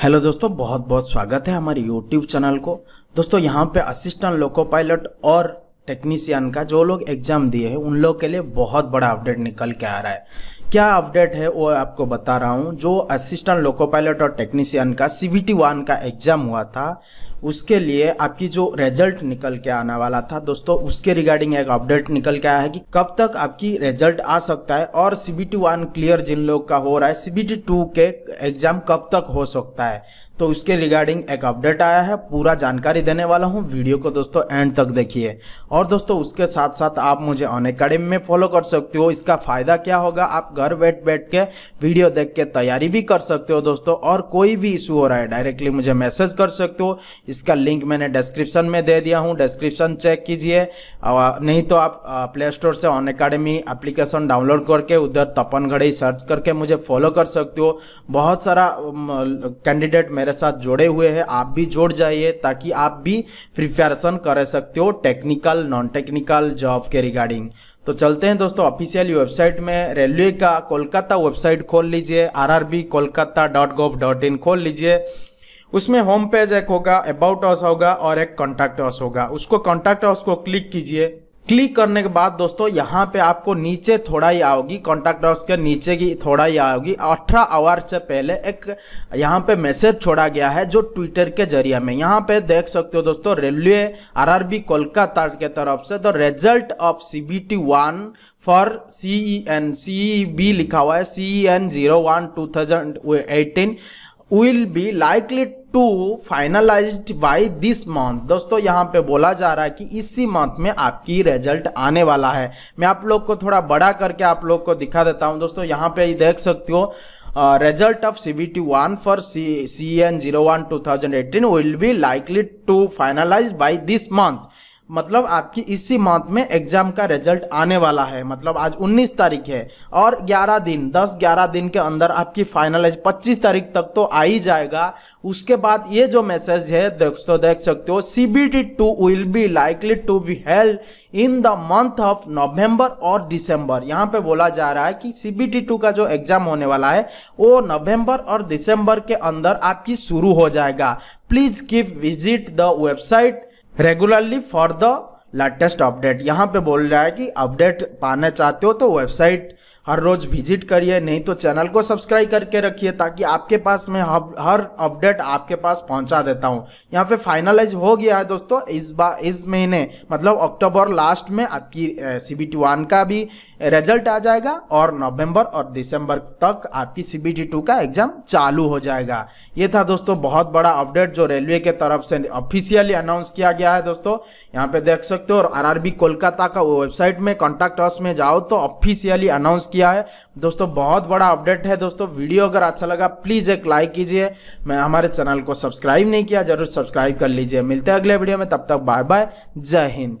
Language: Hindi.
हेलो दोस्तों, बहुत बहुत स्वागत है हमारे यूट्यूब चैनल को। दोस्तों, यहाँ पे असिस्टेंट लोको पायलट और टेक्नीशियन का जो लोग एग्ज़ाम दिए हैं, उन लोग के लिए बहुत बड़ा अपडेट निकल के आ रहा है। क्या अपडेट है, वो आपको बता रहा हूँ। जो असिस्टेंट लोको पायलट और टेक्नीशियन का सी बी वन का एग्ज़ाम हुआ था उसके लिए आपकी जो रिज़ल्ट निकल के आने वाला था, दोस्तों, उसके रिगार्डिंग एक अपडेट निकल के आया है कि कब तक आपकी रिज़ल्ट आ सकता है और सीबीटी वन क्लियर जिन लोग का हो रहा है सीबीटी टू के एग्ज़ाम कब तक हो सकता है? तो उसके रिगार्डिंग एक अपडेट आया है, पूरा जानकारी देने वाला हूँ। वीडियो को, दोस्तों एंड तक देखिए। और, दोस्तों, उसके साथ साथ आप मुझे ऑन अकेडमी में फॉलो कर सकते हो। इसका फ़ायदा क्या होगा? आप घर बैठ बैठ के वीडियो देख के तैयारी भी कर सकते हो, दोस्तों, और कोई भी इशू हो रहा है डायरेक्टली मुझे मैसेज कर सकते हो। इसका लिंक मैंने डिस्क्रिप्शन में दे दिया हूँ डिस्क्रिप्शन चेक कीजिए। नहीं तो आप प्ले स्टोर से ऑन अकेडमी एप्लीकेशन डाउनलोड करके उधर तपन घड़ी सर्च करके मुझे फॉलो कर सकते हो। बहुत सारा कैंडिडेट मेरे साथ जुड़े हुए हैं। आप भी जुड़ जाइए ताकि आप भी प्रिपरेशन कर सकते हो टेक्निकल नॉन टेक्निकल जॉब के रिगार्डिंग तो चलते हैं दोस्तों ऑफिशियल वेबसाइट में रेलवे का कोलकाता वेबसाइट खोल लीजिए R Kolkata dot gov dot in खोल लीजिए। उसमें होम पेज एक होगा अबाउट अस होगा और एक कॉन्टैक्ट अस होगा। उसको कॉन्टैक्ट अस को क्लिक कीजिए। क्लिक करने के बाद दोस्तों, यहाँ पे आपको नीचे थोड़ा ही आओगी कॉन्टैक्ट अस के नीचे की थोड़ा ही आओगी। अठारह आवर से पहले एक यहाँ पे मैसेज छोड़ा गया है जो ट्विटर के ज़रिए में। यहाँ पे देख सकते हो दोस्तों, रेलवे, आरआरबी, कोलकाता के तरफ़ से the result of C B T one for C N C B लिखा हुआ है C N zero one two thousand eighteen will be likely to finalize by this month दोस्तों, यहाँ पे बोला जा रहा है कि इसी मंथ में आपकी रिज़ल्ट आने वाला है। मैं आप लोग को थोड़ा बड़ा करके आप लोग को दिखा देता हूँ। दोस्तों, यहाँ पे देख सकते हो result of C B T one for C C N zero one two thousand B two मतलब आपकी इसी मंथ में एग्ज़ाम का रिज़ल्ट आने वाला है। मतलब आज 19 तारीख है और 11 दिन 10-11 दिन के अंदर आपकी फाइनल 25 तारीख तक तो आ ही जाएगा। उसके बाद ये जो मैसेज है दोस्तों देख सकते हो CBT two will be likely to be held in the month of November और दिसंबर यहाँ पे बोला जा रहा है कि सी बी टी टू का जो एग्ज़ाम होने वाला है, वो नवंबर और दिसंबर के अंदर आपकी शुरू हो जाएगा। Please keep visit the website regularly for the latest update यहाँ पे बोल रहा है कि अपडेट पाना चाहते हो तो वेबसाइट हर रोज विज़िट करिए, नहीं तो चैनल को सब्सक्राइब करके रखिए ताकि आपके पास मैं हर अपडेट आपके पास पहुँचा देता हूँ। यहाँ पे फाइनलाइज हो गया है दोस्तों, इस बार इस महीने मतलब अक्टूबर लास्ट में आपकी सी बी टी वन का भी रिज़ल्ट आ जाएगा और नवंबर और दिसंबर तक आपकी सी बी का एग्ज़ाम चालू हो जाएगा। ये था दोस्तों बहुत बड़ा अपडेट जो रेलवे के तरफ़ से ऑफिशियली अनाउंस किया गया है दोस्तों। यहाँ पे देख सकते हो और आरआरबी कोलकाता का वेबसाइट में कॉन्टैक्ट अस में जाओ तो ऑफिशियली अनाउंस किया है। दोस्तों बहुत बड़ा अपडेट है दोस्तों। वीडियो अगर अच्छा लगा प्लीज़ एक लाइक कीजिए। मैं हमारे चैनल को सब्सक्राइब नहीं किया ज़रूर सब्सक्राइब कर लीजिए। मिलते हैं अगले वीडियो में। तब तक बाय बाय जय हिंद।